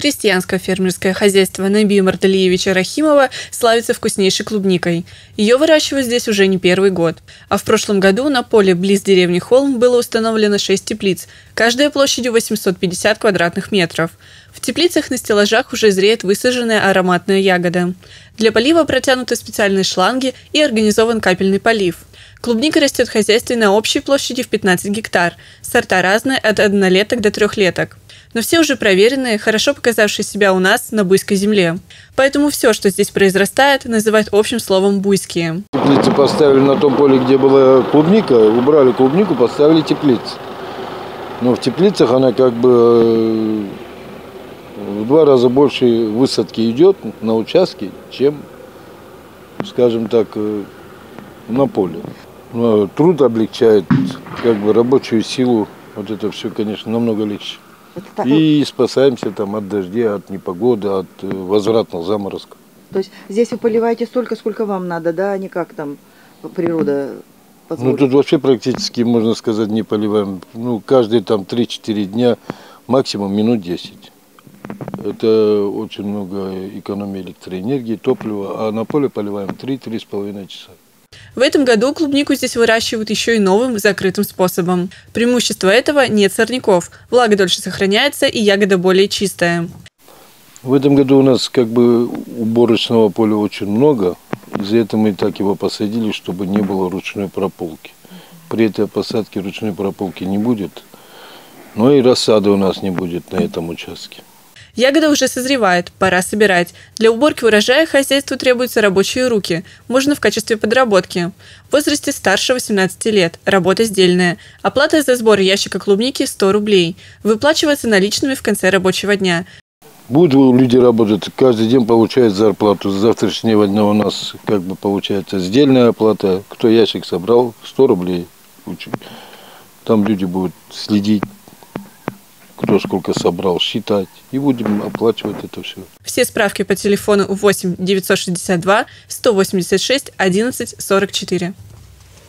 Крестьянское фермерское хозяйство Наби Мардалиевича Рахимова славится вкуснейшей клубникой. Ее выращивают здесь уже не первый год. А в прошлом году на поле близ деревни Холм было установлено 6 теплиц, каждая площадью 850 квадратных метров. В теплицах на стеллажах уже зреет высаженная ароматная ягода. Для полива протянуты специальные шланги и организован капельный полив. Клубника растет в хозяйстве на общей площади в 15 гектар. Сорта разные от однолеток до трехлеток но все уже проверенные, хорошо показавшие себя у нас на буйской земле. Поэтому все, что здесь произрастает, называют общим словом «буйские». Теплицы поставили на том поле, где была клубника, убрали клубнику, поставили теплицы. Но в теплицах она как бы э, в два раза больше высадки идет на участке, чем, скажем так, э, на поле. Но труд облегчает, как бы рабочую силу, вот это все, конечно, намного легче. И спасаемся там от дождя, от непогоды, от э, возвратных заморозков. То есть здесь вы поливаете столько, сколько вам надо, да, а не как там природа позволит? Ну тут вообще практически, можно сказать, не поливаем. Ну каждые там 3-4 дня, максимум минут 10. Это очень много экономии электроэнергии, топлива, а на поле поливаем 3-3,5 часа. В этом году клубнику здесь выращивают еще и новым закрытым способом. Преимущество этого – нет сорняков. Влага дольше сохраняется и ягода более чистая. В этом году у нас как бы уборочного поля очень много. Из-за этого мы так его посадили, чтобы не было ручной прополки. При этой посадке ручной прополки не будет. Но и рассады у нас не будет на этом участке. Ягода уже созревает, пора собирать. Для уборки урожая хозяйству требуются рабочие руки, можно в качестве подработки. В возрасте старше 18 лет, работа сдельная. Оплата за сбор ящика клубники 100 рублей. Выплачивается наличными в конце рабочего дня. Будут люди работать, каждый день получают зарплату. С завтрашнего дня у нас как бы получается сдельная оплата. Кто ящик собрал, 100 рублей. Там люди будут следить кто сколько собрал, считать. И будем оплачивать это все. Все справки по телефону 8 962 186 11 44.